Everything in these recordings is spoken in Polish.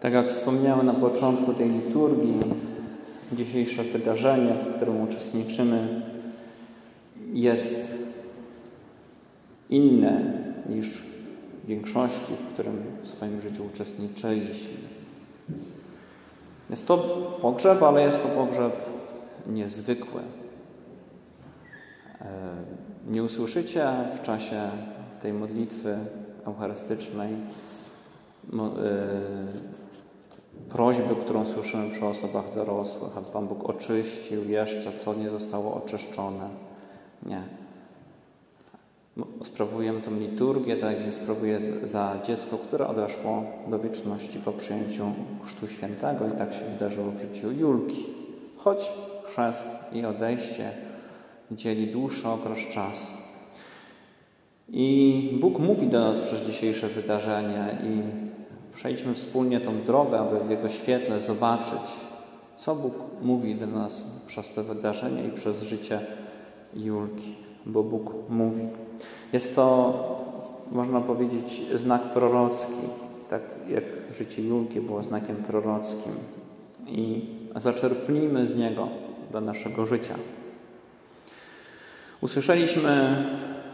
Tak jak wspomniałem na początku tej liturgii, dzisiejsze wydarzenie, w którym uczestniczymy, jest inne niż w większości, w którym w swoim życiu uczestniczyliśmy. Jest to pogrzeb, ale jest to pogrzeb niezwykły. E, nie usłyszycie w czasie tej modlitwy eucharystycznej e, prośby, którą słyszymy przy osobach dorosłych, aby Pan Bóg oczyścił jeszcze, co nie zostało oczyszczone. Nie. Sprawujemy tę liturgię, tak jak się sprawuje za dziecko, które odeszło do wieczności po przyjęciu Chrztu Świętego i tak się wydarzyło w życiu Julki. Choć chrzest i odejście dzieli dłuższy okres czasu. I Bóg mówi do nas przez dzisiejsze wydarzenie i przejdźmy wspólnie tą drogę, aby w Jego świetle zobaczyć, co Bóg mówi do nas przez to wydarzenie i przez życie Julki, bo Bóg mówi. Jest to, można powiedzieć, znak prorocki, tak jak życie Julki było znakiem prorockim. I zaczerpnijmy z niego do naszego życia. Usłyszeliśmy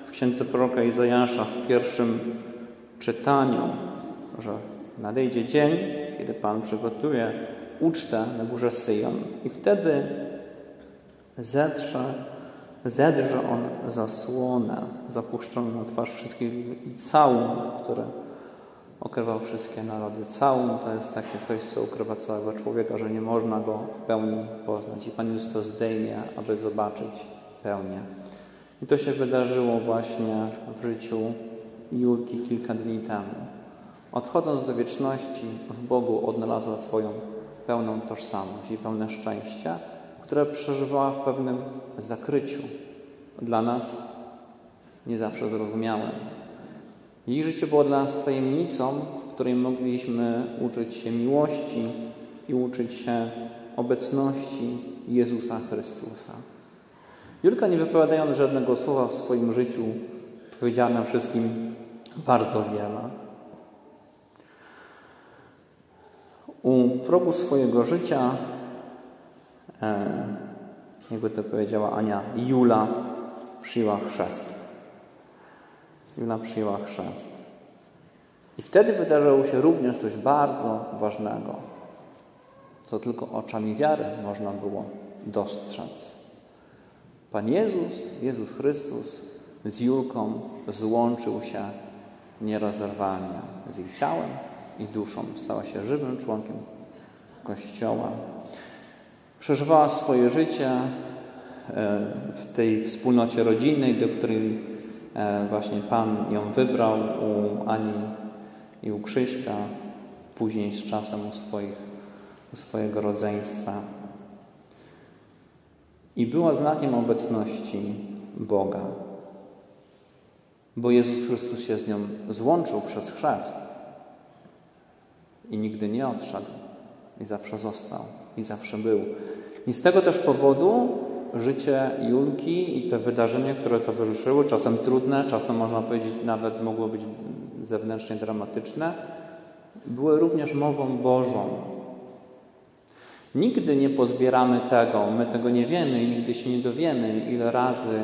w księdze proroka Izajasza w pierwszym czytaniu, że nadejdzie dzień, kiedy Pan przygotuje ucztę na górze Syjon i wtedy zetrze, zedrze On zasłonę zapuszczoną na twarz wszystkich i całun, który okrywał wszystkie narody. Całun to jest takie coś, co ukrywa całego człowieka, że nie można go w pełni poznać. I Pan Jezus to zdejmie, aby zobaczyć pełnię. I to się wydarzyło właśnie w życiu Julki kilka dni temu. Odchodząc do wieczności, w Bogu odnalazła swoją pełną tożsamość i pełne szczęście, które przeżywała w pewnym zakryciu. Dla nas nie zawsze zrozumiałym. Jej życie było dla nas tajemnicą, w której mogliśmy uczyć się miłości i uczyć się obecności Jezusa Chrystusa. Julka, nie wypowiadając żadnego słowa w swoim życiu, powiedziała nam wszystkim bardzo wiele. U progu swojego życia, e, jakby to powiedziała Ania, Jula przyjęła chrzest. Jula przyjęła chrzest. I wtedy wydarzyło się również coś bardzo ważnego, co tylko oczami wiary można było dostrzec. Pan Jezus, Jezus Chrystus z Julką złączył się nierozerwalnie z jej ciałem i duszą. Stała się żywym członkiem Kościoła. Przeżywała swoje życie e, w tej wspólnocie rodzinnej, do której e, właśnie Pan ją wybrał u Ani i u Krzyśka, później z czasem u, swoich, u swojego rodzeństwa i była znakiem obecności Boga. Bo Jezus Chrystus się z nią złączył przez chrzest i nigdy nie odszedł i zawsze został i zawsze był. I z tego też powodu życie Julki i te wydarzenia, które towarzyszyły, czasem trudne, czasem można powiedzieć nawet mogło być zewnętrznie dramatyczne, były również mową Bożą, Nigdy nie pozbieramy tego, my tego nie wiemy i nigdy się nie dowiemy, ile razy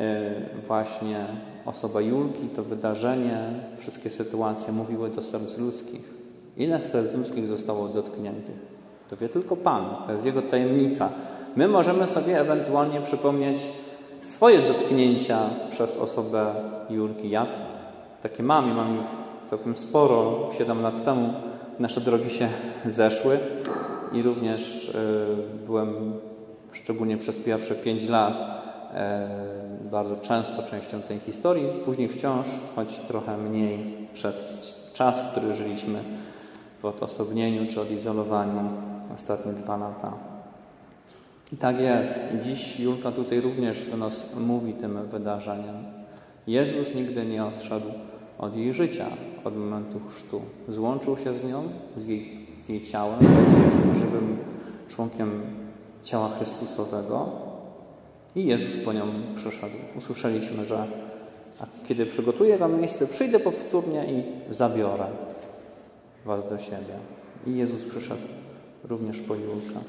e, właśnie osoba Julki, to wydarzenie, wszystkie sytuacje mówiły do serc ludzkich. Ile serc ludzkich zostało dotkniętych? To wie tylko Pan, to jest Jego tajemnica. My możemy sobie ewentualnie przypomnieć swoje dotknięcia przez osobę Julki. Ja takie mam i mam ich całkiem sporo. Siedem lat temu nasze drogi się zeszły i również e, byłem szczególnie przez pierwsze pięć lat e, bardzo często częścią tej historii, później wciąż, choć trochę mniej przez czas, który żyliśmy w odosobnieniu czy odizolowaniu ostatnie dwa lata. I tak jest. Dziś Julka tutaj również do nas mówi tym wydarzeniem. Jezus nigdy nie odszedł od jej życia, od momentu chrztu. Złączył się z nią, z jej z jej ciałem, żywym członkiem ciała Chrystusowego i Jezus po nią przyszedł. Usłyszeliśmy, że a kiedy przygotuję wam miejsce, przyjdę powtórnie i zabiorę was do siebie. I Jezus przyszedł również po Julkę.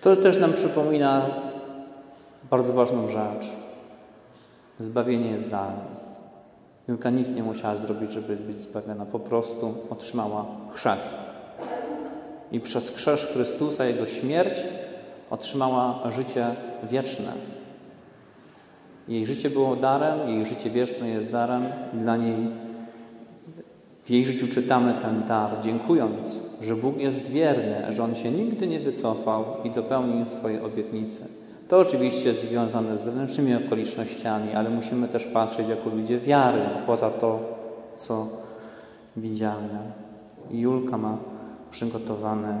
To też nam przypomina bardzo ważną rzecz. Zbawienie jest darem. Julka nic nie musiała zrobić, żeby być zbawiona. Po prostu otrzymała chrzest. I przez krzyż Chrystusa, Jego śmierć, otrzymała życie wieczne. Jej życie było darem, jej życie wieczne jest darem. Dla niej w jej życiu czytamy ten dar, dziękując, że Bóg jest wierny, że On się nigdy nie wycofał i dopełnił swoje obietnice. To oczywiście jest związane z zewnętrznymi okolicznościami, ale musimy też patrzeć jako ludzie wiary, poza to, co widzialne. I Julka ma przygotowane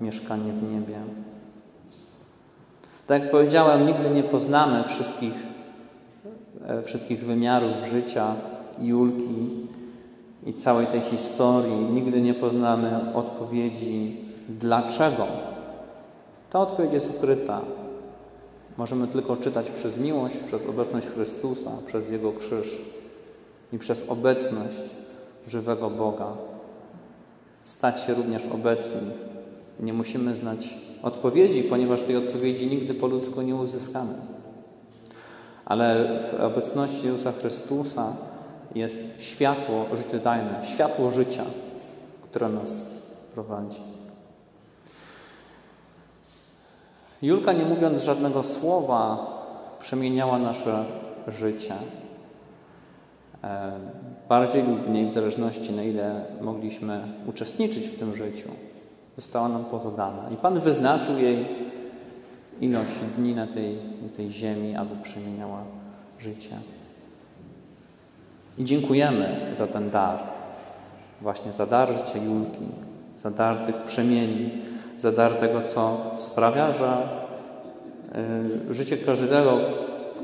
mieszkanie w niebie. Tak jak powiedziałem, nigdy nie poznamy wszystkich, e, wszystkich wymiarów życia Julki i całej tej historii. Nigdy nie poznamy odpowiedzi dlaczego. Ta odpowiedź jest ukryta. Możemy tylko czytać przez miłość, przez obecność Chrystusa, przez Jego krzyż i przez obecność żywego Boga. Stać się również obecni. Nie musimy znać odpowiedzi, ponieważ tej odpowiedzi nigdy po ludzku nie uzyskamy. Ale w obecności Jezusa Chrystusa jest światło życiodajne, światło życia, które nas prowadzi. Julka, nie mówiąc żadnego słowa, przemieniała nasze życie. E, bardziej lub mniej, w zależności na ile mogliśmy uczestniczyć w tym życiu, została nam po to dana. I Pan wyznaczył jej ilość dni na tej, tej ziemi, aby przemieniała życie. I dziękujemy za ten dar, właśnie za dar życia Julki, za dar tych przemieni, za dar tego, co sprawia, że y, życie każdego,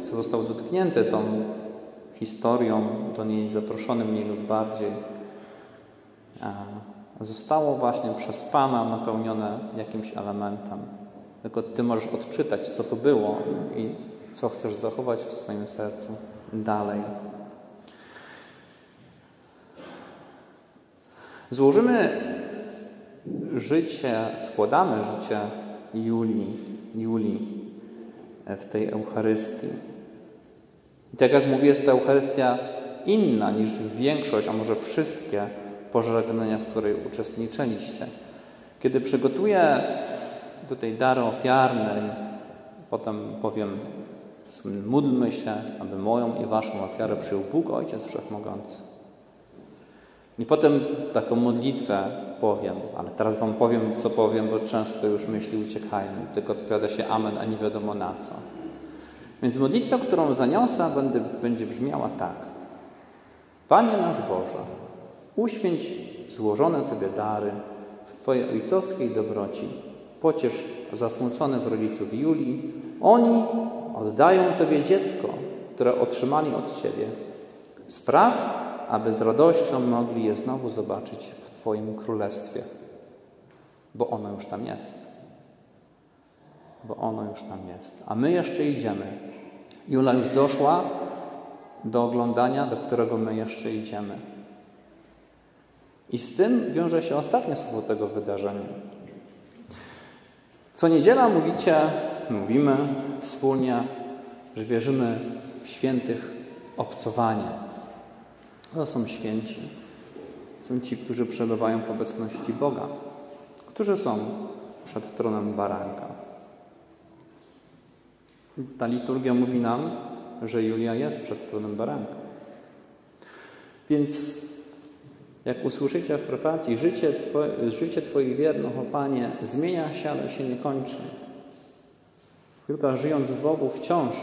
kto został dotknięty tą historią, do niej zaproszony mniej lub bardziej, zostało właśnie przez Pana napełnione jakimś elementem. Tylko Ty możesz odczytać, co to było i co chcesz zachować w swoim sercu dalej. Złożymy życie, składamy życie Julii, Julii w tej Eucharystii. I tak jak mówię, jest to Eucharystia inna niż większość, a może wszystkie pożegnania, w której uczestniczyliście. Kiedy przygotuję do tej dary ofiarnej, potem powiem, módlmy się, aby moją i waszą ofiarę przyjął Bóg Ojciec Wszechmogący. I potem taką modlitwę powiem, ale teraz Wam powiem, co powiem, bo często już myśli uciekają, tylko odpowiada się amen, a nie wiadomo na co. Więc modlitwa, którą zaniosę, będzie, będzie brzmiała tak. Panie nasz Boże, uświęć złożone Tobie dary w Twojej ojcowskiej dobroci. Pociesz zasmucone w rodziców Julii. Oni oddają Tobie dziecko, które otrzymali od Ciebie. Spraw, aby z radością mogli je znowu zobaczyć w Twoim królestwie, bo ono już tam jest. Bo ono już tam jest. A my jeszcze idziemy. Jula już doszła do oglądania, do którego my jeszcze idziemy. I z tym wiąże się ostatnie słowo tego wydarzenia. Co niedziela mówicie, mówimy wspólnie, że wierzymy w świętych obcowanie to są święci. Są ci, którzy przebywają w obecności Boga, którzy są przed tronem baranka. Ta liturgia mówi nam, że Julia jest przed tronem baranka. Więc jak usłyszycie w prefacji, życie, twoje, życie Twoich wiernych, o Panie, zmienia się, ale się nie kończy. Tylko żyjąc w Bogu wciąż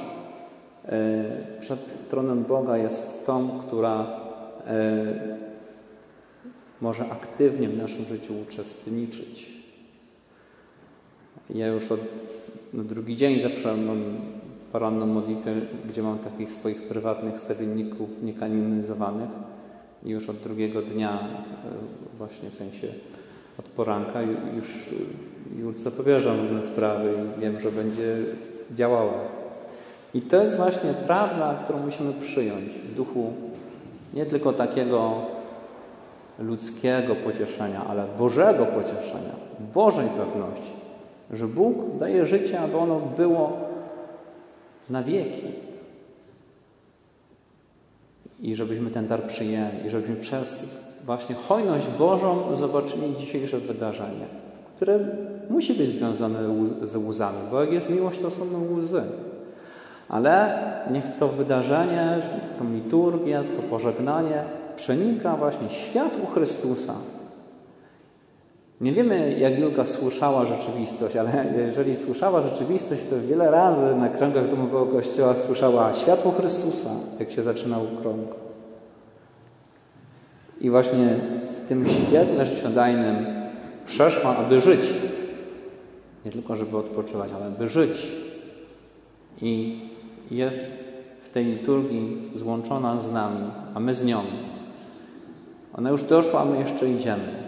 e, przed tronem Boga jest tą, która może aktywnie w naszym życiu uczestniczyć. Ja już od no drugi dzień zawsze mam poranną modlitwę, gdzie mam takich swoich prywatnych stawienników niekanonizowanych i już od drugiego dnia, e, właśnie w sensie od poranka, już, już zapowiadam różne sprawy i wiem, że będzie działała. I to jest właśnie prawda, którą musimy przyjąć w duchu nie tylko takiego ludzkiego pocieszenia, ale Bożego pocieszenia, Bożej pewności, że Bóg daje życie, aby ono było na wieki. I żebyśmy ten dar przyjęli, i żebyśmy przez właśnie hojność Bożą zobaczyli dzisiejsze wydarzenie, które musi być związane z łzami, bo jak jest miłość, to są łzy. Ale niech to wydarzenie, tą liturgię, to pożegnanie przenika właśnie światło Chrystusa. Nie wiemy, jak Julka słyszała rzeczywistość, ale jeżeli słyszała rzeczywistość, to wiele razy na kręgach domowego kościoła słyszała światło Chrystusa, jak się zaczynał krąg. I właśnie w tym świetle życiodajnym przeszła, aby żyć. Nie tylko, żeby odpoczywać, ale aby żyć. I jest w tej liturgii złączona z nami, a my z nią. Ona już doszła, a my jeszcze idziemy.